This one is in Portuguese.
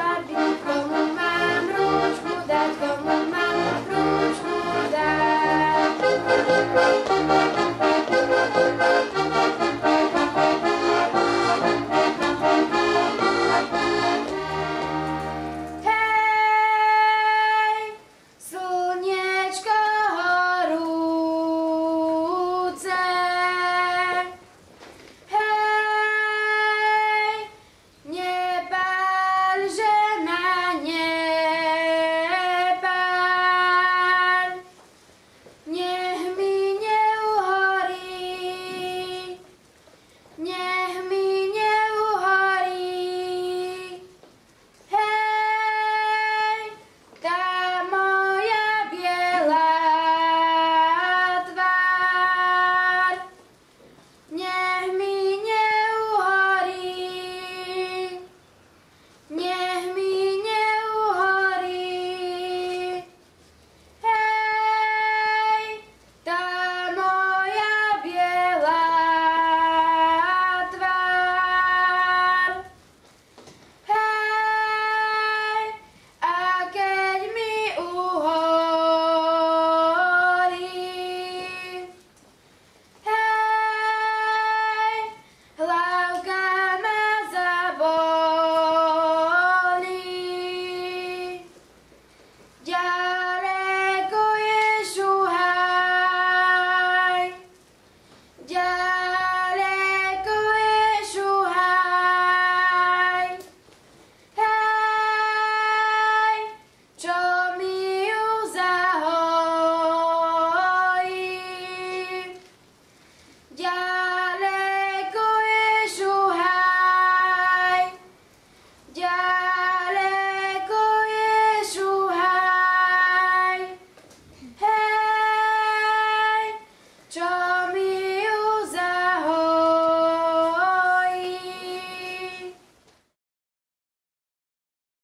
sabe.